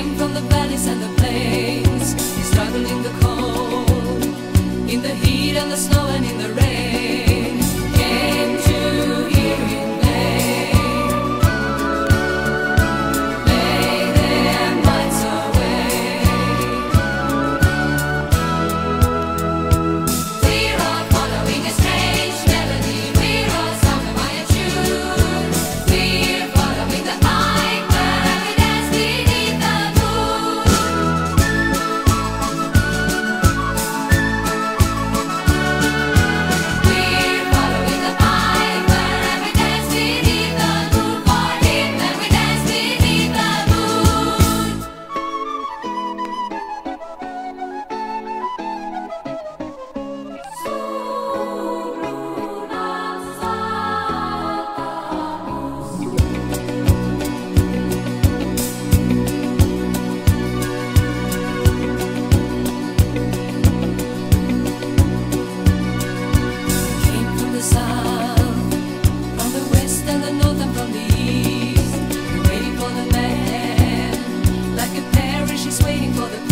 came from the valleys and the plains. He struggled in the cold, in the heat and the snow and in the rain. she's waiting for the